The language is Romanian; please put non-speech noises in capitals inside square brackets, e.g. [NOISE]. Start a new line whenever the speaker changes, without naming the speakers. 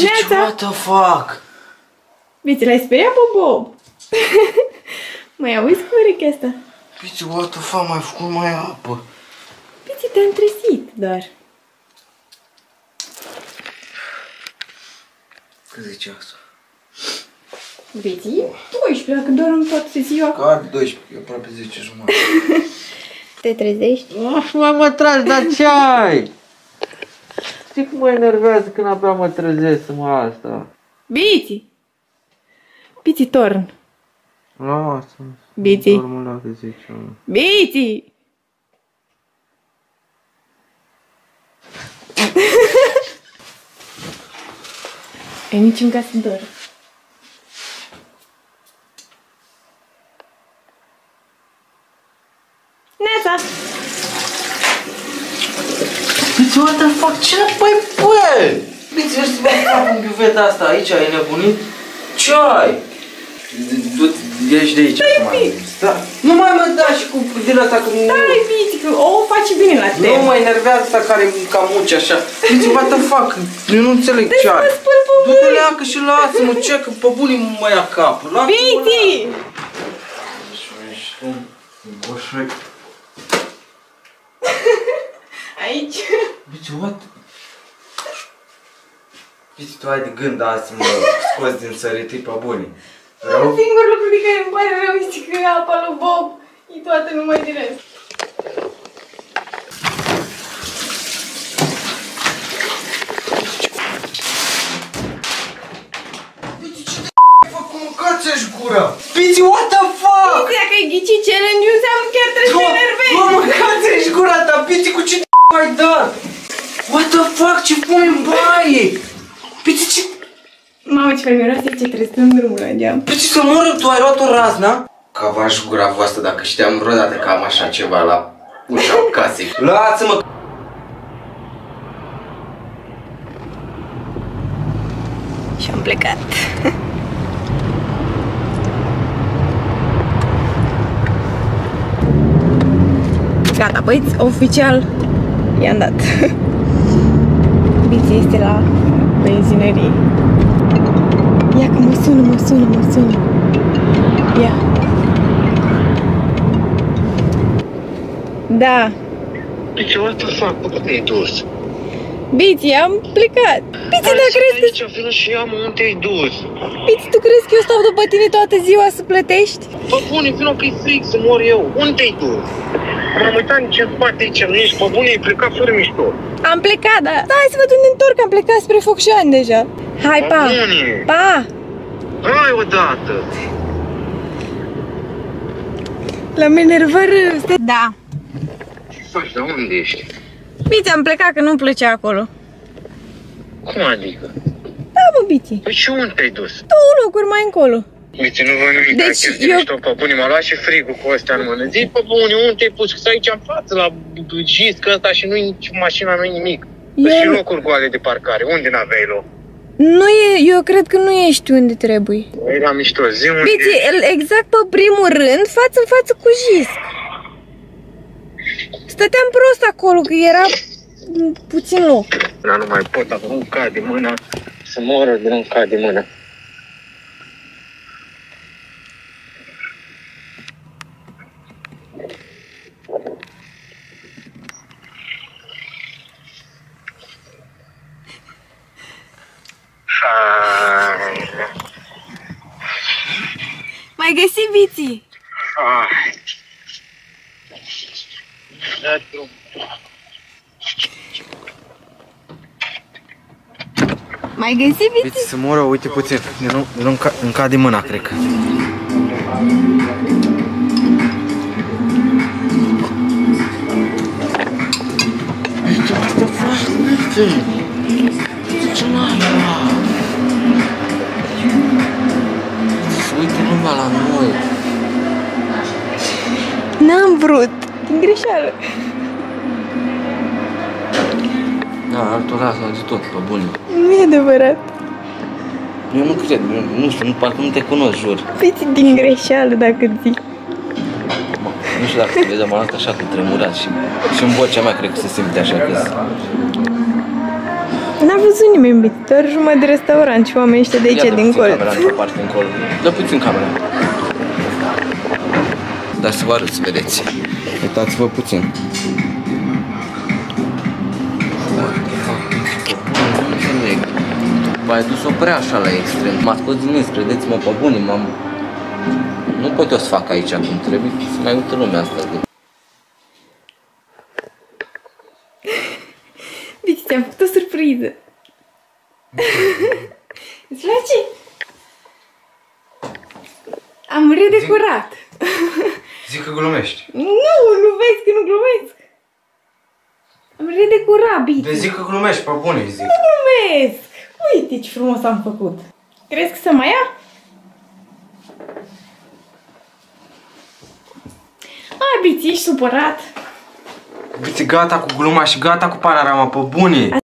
Bici,
Neața.
what the fuck?
Bici, l-ai speriat pe Bob? [LAUGHS] mai auzi cu urechea asta?
Bici, what the fuck, mai făcut mai apă.
Bici, te-am trezit doar.
Cât zice asta?
Bici, 12, dacă dorm toată ziua.
Card 12, e aproape 10 jumătate. [LAUGHS]
Te trezești?
Of, mai mă tragi, dar ce ai? Știi cum mă enervează când abia mă trezesc, mă, asta?
Bici! Bici, torn.
Lasă.
Bici.
Dormă la de 10 ani.
Bici! E niciun caz să dorm. Neața!
Bici, what the fuck, ce păi, bă? Bici, ești să bag capul în biuveta asta, aici ai nebunit? Ce ai? Du- Ieși de aici acum. Da. Nu mai mă da și cu din asta că nu...
Stai, Bici, că o faci bine la
Nu
tine.
mă enervează asta care e ca muci așa. Bici, what the fuck? Eu nu înțeleg
Deci
ce
mă
ai.
spăl pe
Du-te leacă și lasă-mă, ce, că pe bunii mă ia capul. Lasă-mă,
Bici!
Boșrec.
Aici.
Bici, what? Bici, tu ai de gând azi să mă scoți din sărătii pe bunii. Rău?
Singurul lucru de care îmi pare rău este că apa lui Bob e toată numai din rest.
Bici, ce de ai făcut? Mâncați-și gura! Bici, what the fuck?
Dacă ai ghicit challenge-ul, înseamnă chiar trebuie să te enervezi.
Bă, mâncați-și gura ta, Bici, cu ce de ai dat? What the fuck, ce pui în baie? Bici, ce...
Mamă, ce fermieroasă e ce trebuie să dăm drumul la geam.
Bici, să moră, tu ai luat o razna? Ca v-aș gura voastră dacă știam vreodată că am așa ceva la ușa [LAUGHS] casei. Lasă-mă!
Și am plecat. Gata, băieți, oficial i-am dat. Bici este la benzinărie. Ia că mă sună, mă sună, mă sună. Ia. Da.
Deci, what the fuck, bă, cât ne-ai dus?
Bici, am plecat. Bici, dar crezi că...
Aici, vină și ia, mă, unde te-ai dus?
Bici, tu crezi că eu stau după tine toată ziua să plătești?
Bă, bune, vină că e frig să mor eu. Unde te-ai dus? M-am uitat nici în spate aici, nu ești pe bune, ai plecat fără mișto.
Am plecat, da. Hai să văd unde întorc, am plecat spre Focșani deja. Hai, pa!
Bune.
Pa!
Hai odată.
La mine nervără. Da.
Ce faci, dar unde ești?
Bici, am plecat că nu-mi plăcea acolo.
Cum adică?
Da, mă, Bici.
Păi și unde te-ai dus?
Două locuri mai încolo.
Uite, nu vă nimic,
Deci,
deci, ai
eu-
mișto pe bune, m-a luat și frigul cu astea în mână. Zi, pe bune, unde te-ai pus? Că aici în față, la jiscă ăsta și nu-i nici mașina, nu-i nimic.
Eu-
Și locuri goale de parcare. Unde n-aveai loc?
Nu e, eu cred că nu ești unde trebuie.
Era mișto, zi unde
Bici, el- exact pe primul rând, față în față cu Jisc. Stăteam prost acolo, că era mm, puțin loc.
Dar nu mai pot, acum nu cade mâna, să moră de nu cade mâna.
Mai găsi Bici.
hai. Da, drum.
Mai găsi Bici?
Bici, să moră, uite puțin. Nu, nu înca, îmi cade mâna, cred că. Uite
N-am vrut. Din greșeală.
Da, altul lasă de tot, pe bune.
Nu e adevărat.
Eu nu cred, eu, nu știu, nu, parcă nu te cunosc, jur.
Bici din greșeală, dacă zic.
Mă, nu știu dacă te vezi, am arătat așa cu tremurat și, și în vocea mea cred că se simte așa că
N-a văzut nimeni, Biti, doar jumătate de restaurant și oamenii ăștia de aici,
Ia dă
din
puțin
colț.
camera într-o parte încolo. Dă puțin camera. Dar să vă arăt să vedeți. Uitați-vă puțin. V-ai dus-o prea așa la extrem. M-a scos din minți, credeți-mă, pe bune, m-am... Nu pot eu să fac aici cum trebuie, să mai uită lumea asta. De...
Biti, ți-am făcut o surpriză. [LAUGHS] Îți place? Am redecorat. [LAUGHS]
Zic că glumești.
Nu, nu vezi că nu glumesc. Am redecorat, Biti.
Deci zic că glumești, pe bune zic.
Nu glumesc. Uite ce frumos am făcut. Crezi că să mai ia? Ai, Biti, ești supărat.
Biți, gata cu gluma și gata cu panorama, pe bune.